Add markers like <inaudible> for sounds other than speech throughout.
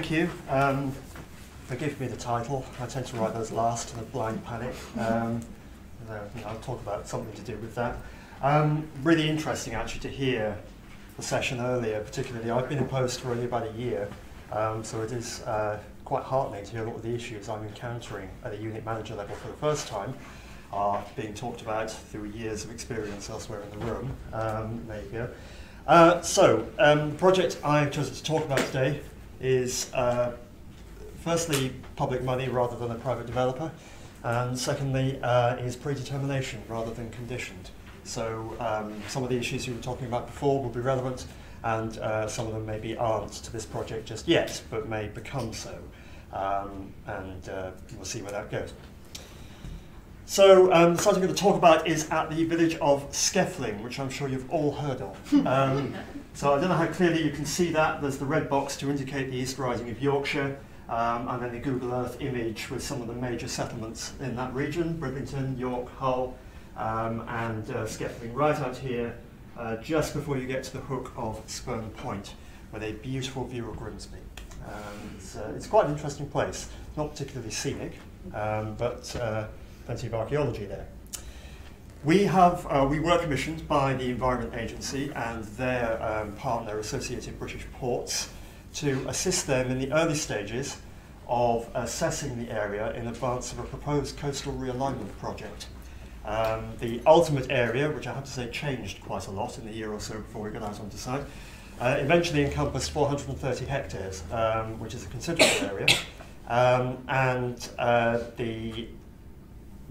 thank you. Um, forgive me the title. I tend to write those last in a blind panic. Um, know, I'll talk about something to do with that. Um, really interesting actually to hear the session earlier, particularly I've been in post for only about a year, um, so it is uh, quite heartening to hear a lot of the issues I'm encountering at a unit manager level for the first time are being talked about through years of experience elsewhere in the room. Um, there you go. Uh, so, um, the project I've chosen to talk about today is uh, firstly public money rather than a private developer, and secondly uh, is predetermination rather than conditioned. So um, some of the issues you were talking about before will be relevant, and uh, some of them maybe aren't to this project just yet, but may become so. Um, and uh, we'll see where that goes. So um, the site I'm going to talk about is at the village of Skeffling, which I'm sure you've all heard of. <laughs> Um, so I don't know how clearly you can see that. There's the red box to indicate the East Riding of Yorkshire, um, and then the Google Earth image with some of the major settlements in that region, Bridlington, York, Hull, um, and uh, right out here, uh, just before you get to the hook of Spurn Point, with a beautiful view of Grimsby. Um, it's, uh, it's quite an interesting place, not particularly scenic, um, but uh, plenty of archaeology there. We have uh, we were commissioned by the Environment Agency and their um, partner, Associated British Ports, to assist them in the early stages of assessing the area in advance of a proposed coastal realignment project. Um, the ultimate area, which I have to say changed quite a lot in the year or so before we got out onto site, uh, eventually encompassed 430 hectares, um, which is a considerable area. Um, and uh, the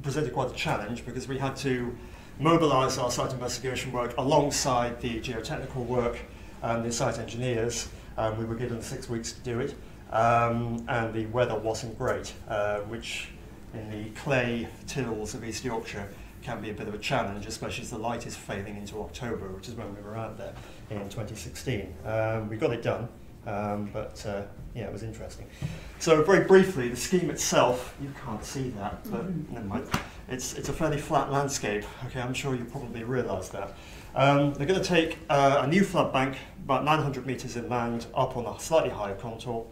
presented quite a challenge because we had to mobilise our site investigation work alongside the geotechnical work and the site engineers. Um, we were given six weeks to do it, um, and the weather wasn't great, uh, which in the clay tills of East Yorkshire can be a bit of a challenge, especially as the light is failing into October, which is when we were out there in 2016. Um, we got it done, um, but uh, yeah, it was interesting. So very briefly, the scheme itself, you can't see that, but mm-hmm. never mind. It's, it's a fairly flat landscape. Okay, I'm sure you probably realise that. Um, they're going to take uh, a new flood bank, about 900 metres inland, up on a slightly higher contour.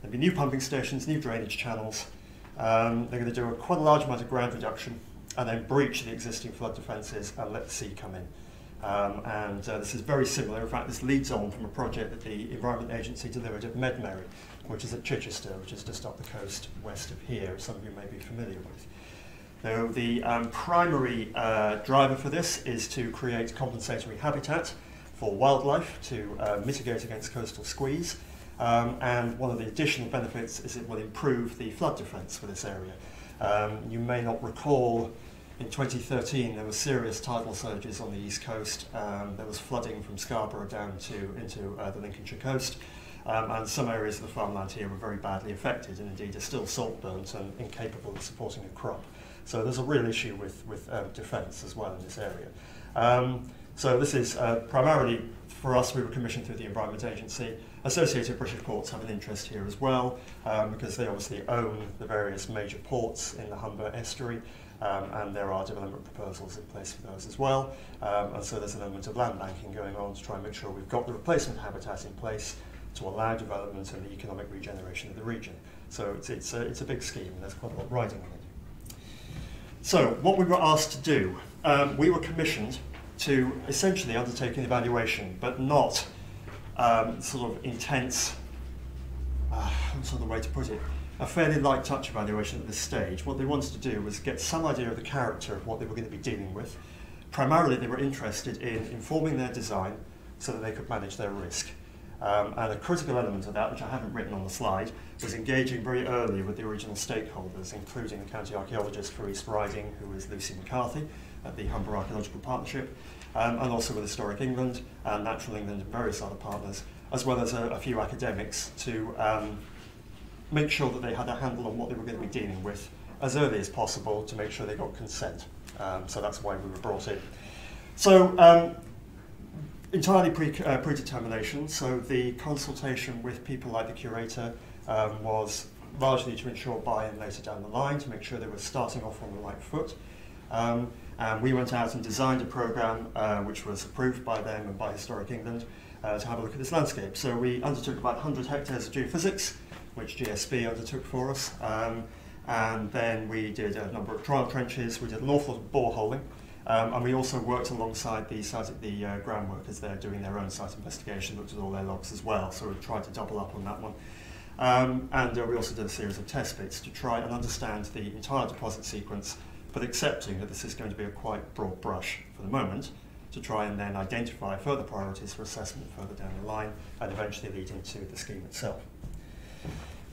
There'll be new pumping stations, new drainage channels. Um, they're going to do a, quite a large amount of ground reduction and then breach the existing flood defences and let the sea come in. Um, and uh, this is very similar. In fact, this leads on from a project that the Environment Agency delivered at Medmerry, which is at Chichester, which is just up the coast west of here, some of you may be familiar with. Now, the um, primary uh, driver for this is to create compensatory habitat for wildlife to uh, mitigate against coastal squeeze. Um, and one of the additional benefits is it will improve the flood defence for this area. Um, you may not recall in 2013 there were serious tidal surges on the east coast. Um, there was flooding from Scarborough down to into uh, the Lincolnshire coast. Um, and some areas of the farmland here were very badly affected and indeed are still salt burnt and incapable of supporting a crop. So there's a real issue with, with um, defence as well in this area. Um, so this is uh, primarily for us, we were commissioned through the Environment Agency. Associated British Ports have an interest here as well um, because they obviously own the various major ports in the Humber estuary um, and there are development proposals in place for those as well. Um, and so there's an element of land banking going on to try and make sure we've got the replacement habitat in place to allow development and the economic regeneration of the region. So it's, it's, a, it's a big scheme, and there's quite a lot riding on it. So what we were asked to do, um, we were commissioned to essentially undertake an evaluation, but not um, sort of intense, uh, what's the way to put it, a fairly light touch evaluation at this stage. What they wanted to do was get some idea of the character of what they were going to be dealing with. Primarily, they were interested in informing their design so that they could manage their risk. Um, and a critical element of that, which I haven't written on the slide, was engaging very early with the original stakeholders, including the county archaeologist for East Riding, who is Lucy McCarthy at the Humber Archaeological Partnership, um, and also with Historic England and Natural England and various other partners, as well as a, a few academics to um, make sure that they had a handle on what they were going to be dealing with as early as possible to make sure they got consent. Um, so that's why we were brought in. So um, entirely pre, uh, predetermination. So the consultation with people like the curator um, was largely to ensure buy-in later down the line, to make sure they were starting off on the right foot. Um, and we went out and designed a program uh, which was approved by them and by Historic England, uh, to have a look at this landscape. So we undertook about 100 hectares of geophysics, which GSB undertook for us. Um, and then we did a number of trial trenches, we did an awful lot of boreholing, um, and we also worked alongside the, site, the uh, ground workers there doing their own site investigation, looked at all their logs as well, so we tried to double up on that one. Um, and uh, we also did a series of test pits to try and understand the entire deposit sequence, but accepting that this is going to be a quite broad brush for the moment, to try and then identify further priorities for assessment further down the line, and eventually lead into the scheme itself.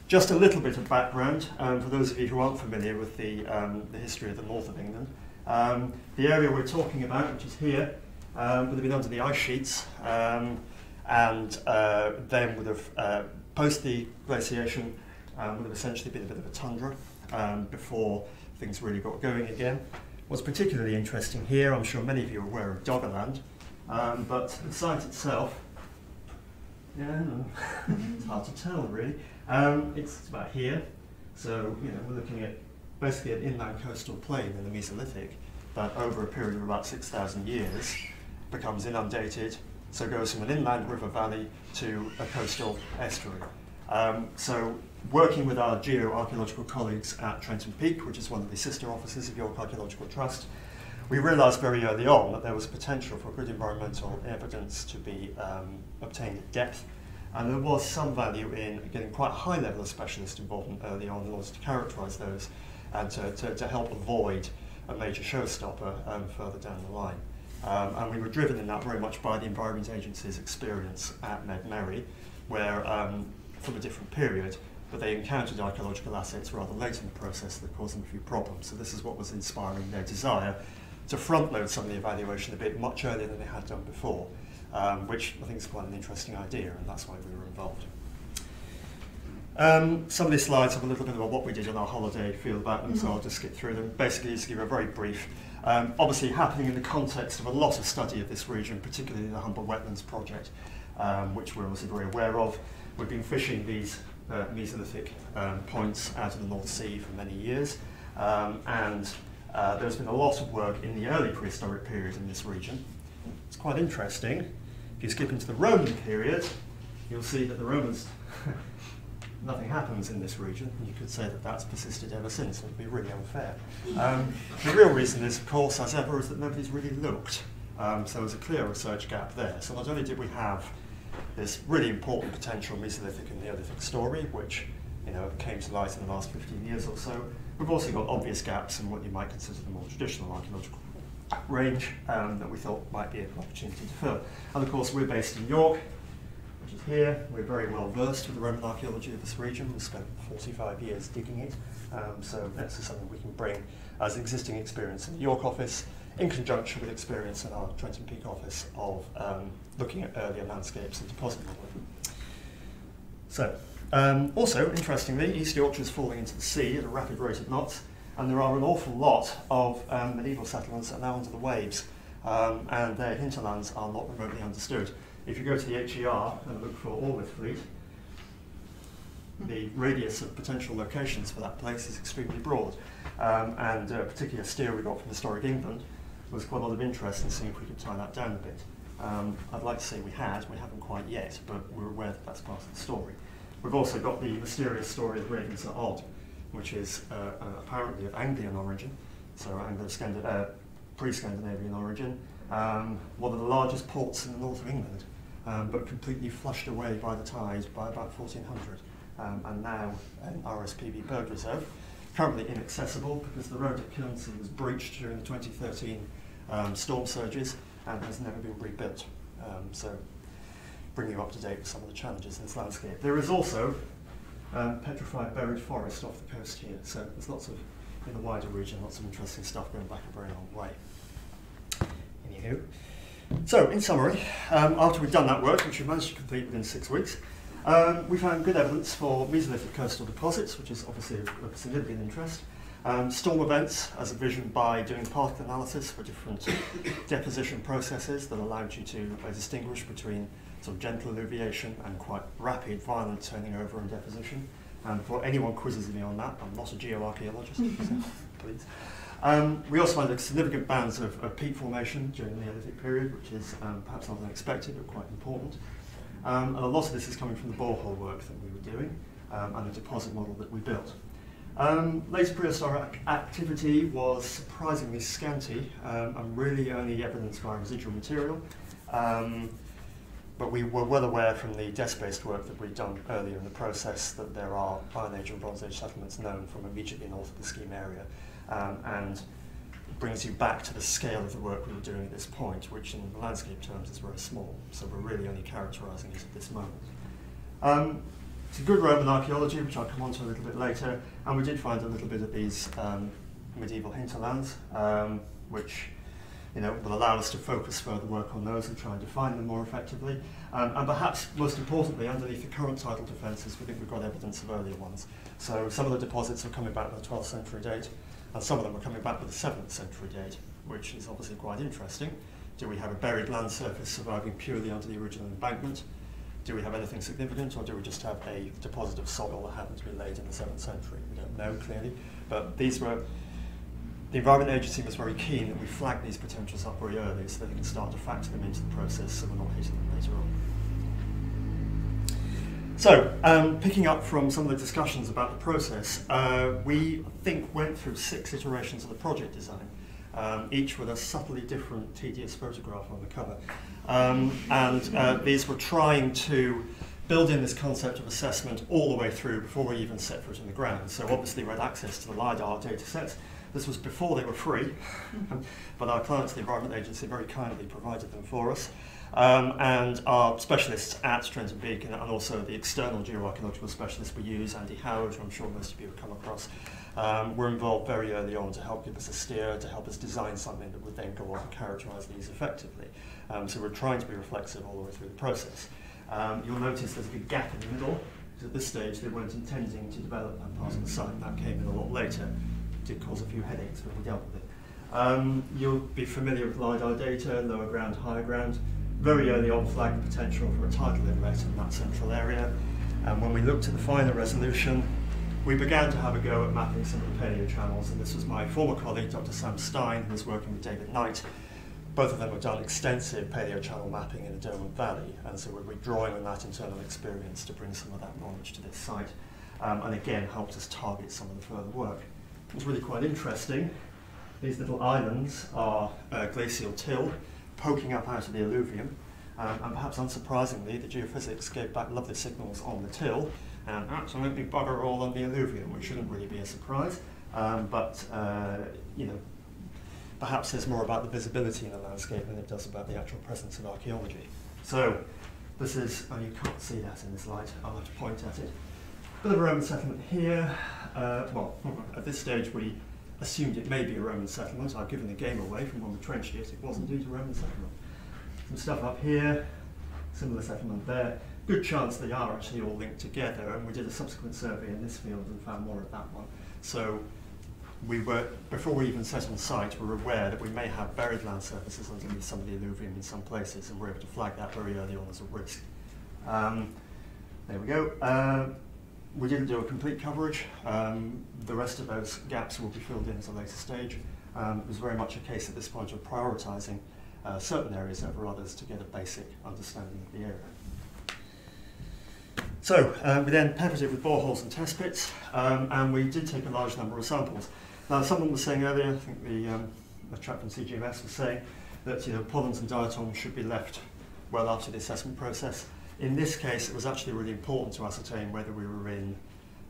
Just a little bit of background um, for those of you who aren't familiar with the, um, the history of the north of England. Um, the area we're talking about, which is here, um, would have been under the ice sheets um, and uh, then would have, uh, post the glaciation, um, would have essentially been a bit of a tundra before things really got going again. What's particularly interesting here, I'm sure many of you are aware of Doggerland, but the site itself, yeah, <laughs> it's hard to tell really. Um, it's about here, so you know we're looking at basically an inland coastal plain in the Mesolithic that over a period of about 6,000 years becomes inundated, so goes from an inland river valley to a coastal estuary. Um, so working with our geoarchaeological colleagues at Trent and Peak, which is one of the sister offices of York Archaeological Trust, we realised very early on that there was potential for good environmental evidence to be um, obtained at depth and there was some value in getting quite a high level of specialist involvement early on in order to characterise those and to, to, to help avoid a major showstopper um, further down the line. Um, and we were driven in that very much by the Environment Agency's experience at Medmerry, where um, from a different period, but they encountered archaeological assets rather late in the process that caused them a few problems. So this is what was inspiring their desire to front load some of the evaluation a bit much earlier than they had done before, um, which I think is quite an interesting idea, and that's why we were involved. Um, some of these slides have a little bit about what we did on our holiday feel about them, mm -hmm. so mm-hmm. I'll just skip through them. Basically, just give a very brief. Um, obviously, happening in the context of a lot of study of this region, particularly the Humber Wetlands Project, um, which we're obviously very aware of. We've been fishing these uh, Mesolithic um, points out of the North Sea for many years, um, and uh, there's been a lot of work in the early prehistoric period in this region. It's quite interesting. If you skip into the Roman period, you'll see that the Romans, <laughs> nothing happens in this region. You could say that that's persisted ever since. It would be really unfair. Um, the real reason is, of course, as ever, is that nobody's really looked. Um, so there's a clear research gap there. So not only did we have this really important potential Mesolithic and Neolithic story, which you know, came to light in the last 15 years or so, we've also got obvious gaps in what you might consider the more traditional archaeological range um, that we thought might be an opportunity to fill. And of course, we're based in York, which is here. We're very well versed with the Roman archaeology of this region. We've spent 45 years digging it. Um, so this is something we can bring as existing experience in the York office in conjunction with experience in our Trent and Peak office of um, looking at earlier landscapes and deposit modelling. So, um, also, interestingly, East Yorkshire is falling into the sea at a rapid rate of knots and there are an awful lot of um, medieval settlements that are now under the waves, um, and their hinterlands are not remotely understood. If you go to the HER and look for Orwith Fleet, the radius of potential locations for that place is extremely broad, um, and uh, particularly a steer we got from Historic England was quite a lot of interest in seeing if we could tie that down a bit. Um, I'd like to say we had, we haven't quite yet, but we're aware that that's part of the story. We've also got the mysterious story of Ravenser Odd, which is uh, uh, apparently of Anglian origin, so Anglo-Scandinavian, uh, pre-Scandinavian origin, um, one of the largest ports in the north of England, um, but completely flushed away by the tide by about 1400, um, and now an RSPB bird reserve, currently inaccessible because the road at Kilnsea was breached during the 2013 um, storm surges and has never been rebuilt. Um, so bring you up to date with some of the challenges in this landscape. There is also um, petrified buried forest off the coast here. So there's lots of, in the wider region, lots of interesting stuff going back a very long way. Anywho. So, in summary, um, after we've done that work, which we managed to complete within six weeks, um, we found good evidence for Mesolithic coastal deposits, which is obviously of significant interest. Um, storm events as a vision by doing particle analysis for different <coughs> deposition processes that allowed you to uh, distinguish between sort of gentle alluviation and quite rapid, violent turning over and deposition. And for anyone quizzes me on that, I'm not a geoarchaeologist, <laughs> so please. Um, we also find significant bands of, of, peat formation during the Neolithic period, which is um, perhaps not unexpected but quite important. Um, and a lot of this is coming from the borehole work that we were doing um, and the deposit model that we built. Um, later prehistoric activity was surprisingly scanty um, and really only evidenced by residual material. but we were well aware from the desk-based work that we'd done earlier in the process that there are Iron Age and Bronze Age settlements known from immediately north of the scheme area. Um, and brings you back to the scale of the work we were doing at this point, which in landscape terms is very small. So we're really only characterising it at this moment. Um, it's a good Roman archaeology, which I'll come on to a little bit later. And we did find a little bit of these um, medieval hinterlands, um, which you know, will allow us to focus further work on those and try and define them more effectively. Um, and perhaps most importantly, underneath the current tidal defences, we think we've got evidence of earlier ones. So some of the deposits are coming back with a 12th century date, and some of them are coming back with a 7th century date, which is obviously quite interesting. Do we have a buried land surface surviving purely under the original embankment? Do we have anything significant, or do we just have a deposit of soil that happened to be laid in the 7th century? We don't know clearly, but these were the Environment Agency was very keen that we flag these potentials up very early so that we can start to factor them into the process so we're not hitting them later on. So, um, picking up from some of the discussions about the process, uh, we think went through six iterations of the project design, um, each with a subtly different tedious photograph on the cover. Um, and uh, these were trying to build in this concept of assessment all the way through before we even set foot in the ground. So obviously we had access to the LiDAR data sets, this was before they were free, but our clients, the Environment Agency, very kindly provided them for us. Um, and our specialists at Trent and Peak and also the external geoarchaeological specialists we use, Andy Howard, who I'm sure most of you have come across, um, were involved very early on to help give us a steer, to help us design something that would then go on to characterise these effectively. Um, so we're trying to be reflexive all the way through the process. Um, you'll notice there's a big gap in the middle, because at this stage they weren't intending to develop that part of the site, that came in a lot later did cause a few headaches when we dealt with it. Um, you'll be familiar with LiDAR data, lower ground, higher ground. Very early on the potential for a tidal inlet in that central area. And when we looked at the finer resolution, we began to have a go at mapping some of the paleo channels, and this was my former colleague, Dr. Sam Stein, who was working with David Knight. Both of them have done extensive paleo channel mapping in the Derwent Valley, and so we're drawing on that internal experience to bring some of that knowledge to this site, um, and again helped us target some of the further work. It's really quite interesting. These little islands are uh, glacial till poking up out of the alluvium. Um, and perhaps unsurprisingly, the geophysics gave back lovely signals on the till and absolutely bugger all on the alluvium, which shouldn't really be a surprise. Um, but, uh, you know, perhaps there's more about the visibility in the landscape than it does about the actual presence of archaeology. So, this is, oh, you can't see that in this light, I'll have to point at it. Bit of a Roman settlement here. Uh, well, <laughs> at this stage we assumed it may be a Roman settlement. I've given the game away from when we trenched it. It was indeed a Roman settlement. Some stuff up here, similar settlement there. Good chance they are actually all linked together, and we did a subsequent survey in this field and found more of that one. So we were, before we even set on site, we were aware that we may have buried land surfaces underneath some of the alluvium in some places, and we are able to flag that very early on as a risk. Um, there we go. Uh, we didn't do a complete coverage. Um, the rest of those gaps will be filled in at a later stage. Um, it was very much a case at this point of prioritising uh, certain areas over others to get a basic understanding of the area. So uh, we then peppered it with boreholes and test pits, um, and we did take a large number of samples. Now, someone was saying earlier, I think the, um, the chap from CGMS was saying that you know, pollens and diatoms should be left well after the assessment process. In this case, it was actually really important to ascertain whether we were in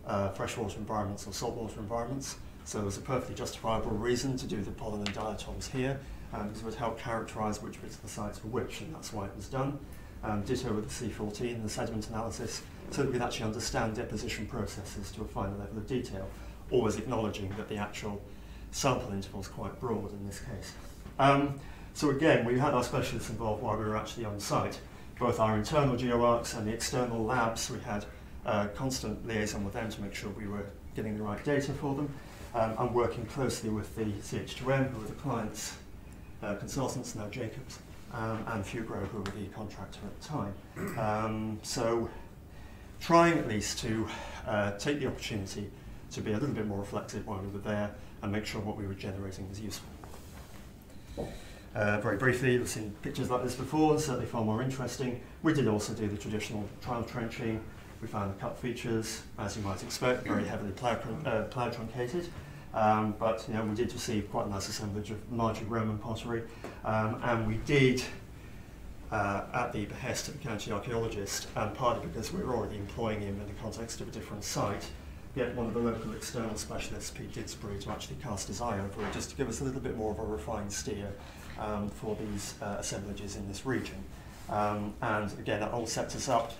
uh, freshwater environments or saltwater environments. So there was a perfectly justifiable reason to do the pollen and diatoms here, um, because it would help characterise which bits of the sites were which, and that's why it was done. Um, ditto with the C14, the sediment analysis, so that we could actually understand deposition processes to a finer level of detail, always acknowledging that the actual sample interval is quite broad in this case. Um, so again, we had our specialists involved while we were actually on site, both our internal GeoArcs and the external labs. We had uh, constant liaison with them to make sure we were getting the right data for them. Um, I'm working closely with the CH2M, who are the clients, uh, consultants, now Jacobs, um, and Fugro, who were the contractor at the time. Um, so trying at least to uh, take the opportunity to be a little bit more reflective while we were there and make sure what we were generating was useful. Uh, very briefly, you've seen pictures like this before, certainly far more interesting. We did also do the traditional trial trenching. We found the cut features, as you might expect, very heavily plough, uh, truncated. Um, but you know, we did receive quite a nice assemblage of largely Roman pottery, um, and we did, uh, at the behest of the county archaeologist, and partly because we were already employing him in the context of a different site, get one of the local external specialists, Pete Didsbury, to actually cast his eye over it, just to give us a little bit more of a refined steer um, for these uh, assemblages in this region. Um, and again, that all sets us up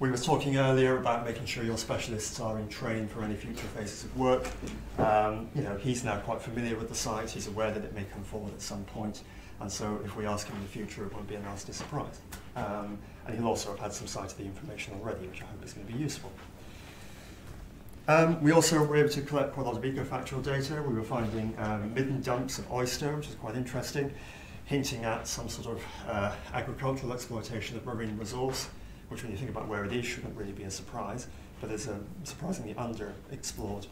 we were talking earlier about making sure your specialists are in train for any future phases of work. Um, you know, he's now quite familiar with the site. He's aware that it may come forward at some point. And so if we ask him in the future, it won't be a nasty surprise. Um, and he'll also have had some sight of the information already, which I hope is going to be useful. Um, we also were able to collect quite a lot of ecofactual data. We were finding um, midden dumps of oyster, which is quite interesting, hinting at some sort of uh, agricultural exploitation of marine resource which when you think about where it is shouldn't really be a surprise, but it's a surprisingly underexplored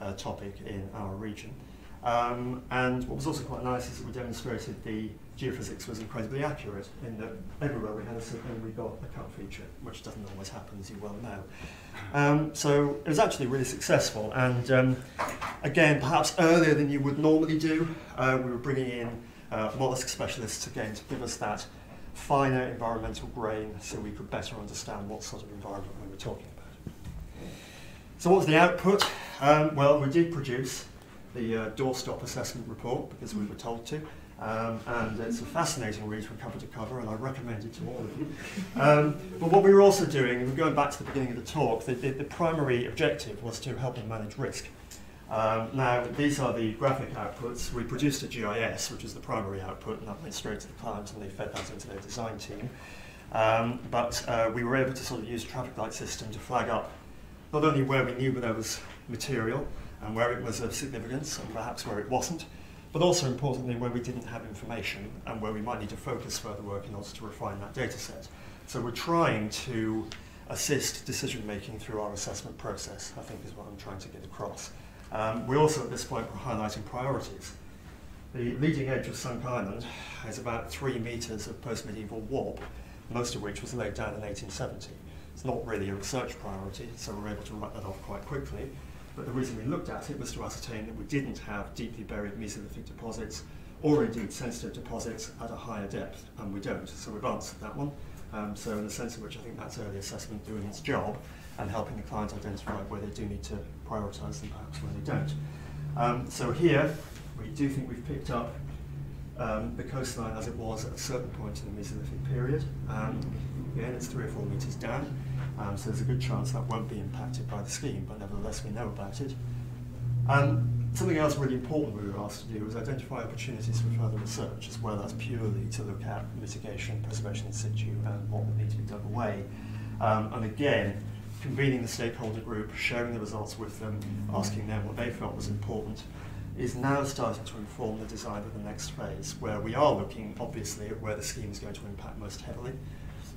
uh, topic in our region. Um, and what was also quite nice is that we demonstrated the geophysics was incredibly accurate in that everywhere we had a signal we got a cut feature, which doesn't always happen as you well know. Um, so it was actually really successful and um, again perhaps earlier than you would normally do, uh, we were bringing in uh, mollusk specialists again to give us that finer environmental grain so we could better understand what sort of environment we were talking about. So what was the output? Um, well, we did produce the uh, doorstop assessment report because we were told to. Um, and it's a fascinating read from cover to cover, and I recommend it to all of you. Um, but what we were also doing, and going back to the beginning of the talk, the, the, the primary objective was to help them manage risk. Um, now, these are the graphic outputs. We produced a GIS, which is the primary output, and that went straight to the client, and they fed that into their design team. Um, but uh, we were able to sort of use a traffic light system to flag up not only where we knew there was material and where it was of significance and perhaps where it wasn't, but also importantly where we didn't have information and where we might need to focus further work in order to refine that data set. So we're trying to assist decision making through our assessment process, I think is what I'm trying to get across. Um, we also at this point were highlighting priorities. The leading edge of Sunk Island has about three metres of post-medieval warp, most of which was laid down in 1870. It's not really a research priority, so we're able to write that off quite quickly. But the reason we looked at it was to ascertain that we didn't have deeply buried Mesolithic deposits or indeed sensitive deposits at a higher depth, and we don't. So we've answered that one. Um, so in the sense in which I think that's early assessment doing its job and helping the client identify where they do need to prioritise them perhaps where they don't. Um, so here, we do think we've picked up um, the coastline as it was at a certain point in the Mesolithic period. Um, again, it's three or four metres down, um, so there's a good chance that won't be impacted by the scheme, but nevertheless we know about it. Um, something else really important we were asked to do was identify opportunities for further research, as well as purely to look at mitigation, preservation in situ, and what would need to be done away. Um, and again, convening the stakeholder group, sharing the results with them, asking them what they felt was important, is now starting to inform the design of the next phase, where we are looking, obviously, at where the scheme is going to impact most heavily,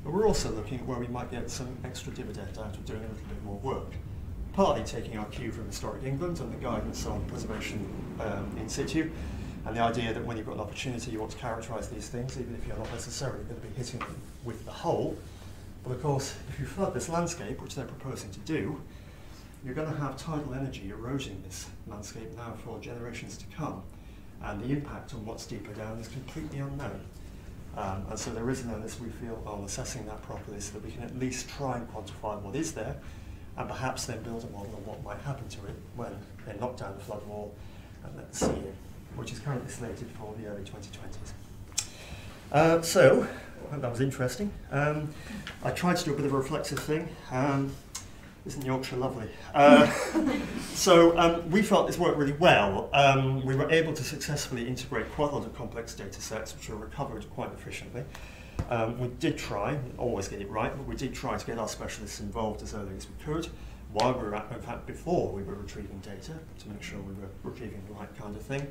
but we're also looking at where we might get some extra dividend out of doing a little bit more work. Partly taking our cue from Historic England and the guidance on preservation um, in situ, and the idea that when you've got an opportunity, you want to characterise these things, even if you're not necessarily going to be hitting them with the whole, but of course, if you flood this landscape, which they're proposing to do, you're going to have tidal energy eroding this landscape now for generations to come. And the impact on what's deeper down is completely unknown. Um, and so there is an onus we feel on assessing that properly so that we can at least try and quantify what is there and perhaps then build a model of what might happen to it when they knock down the flood wall and let the sea in, which is currently slated for the early 2020s. Uh, so, that was interesting. Um, I tried to do a bit of a reflexive thing. Um, isn't Yorkshire lovely? Uh, <laughs> so um, we felt this worked really well. Um, we were able to successfully integrate quite a lot of complex data sets, which were recovered quite efficiently. Um, we did try, always get it right, but we did try to get our specialists involved as early as we could, while we were at, in fact, before we were retrieving data, to make sure we were retrieving the right kind of thing.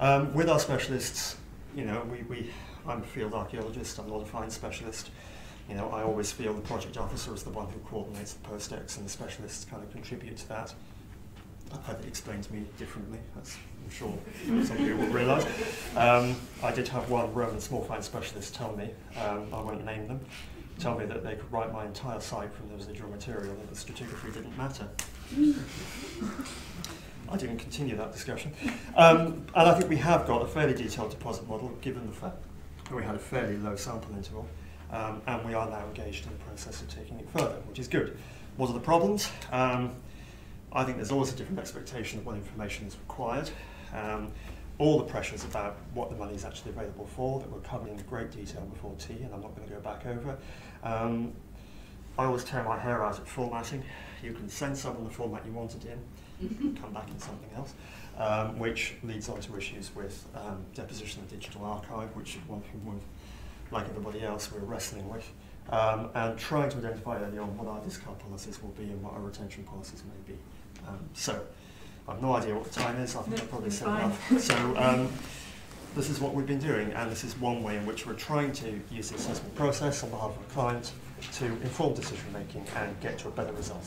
Um, with our specialists, you know, we, we I'm a field archaeologist, I'm not a find specialist. You know, I always feel the project officer is the one who coordinates the post-ex and the specialists kind of contribute to that. I've had it explained to me differently, as I'm sure some you will realise. Um, I did have one Roman small find specialist tell me, um, I won't name them, tell me that they could write my entire site from the residual material and that the stratigraphy didn't matter. I didn't continue that discussion. Um, and I think we have got a fairly detailed deposit model, given the fact we had a fairly low sample interval, um, and we are now engaged in the process of taking it further, which is good. What are the problems? Um, I think there's always a different expectation of what information is required. Um, all the pressures about what the money is actually available for that were covered in great detail before tea, and I'm not going to go back over. Um, I always tear my hair out at formatting. You can send someone the format you want it in, come back in something else, um, which leads on to issues with um, deposition of digital archive, which one thing with, like everybody else, we're wrestling with, um, and trying to identify early on what our discard policies will be and what our retention policies may be. Um, so, I've no idea what the time is, I think I've probably said enough. So, um, this is what we've been doing, and this is one way in which we're trying to use the assessment process on behalf of a client to inform decision making and get to a better result.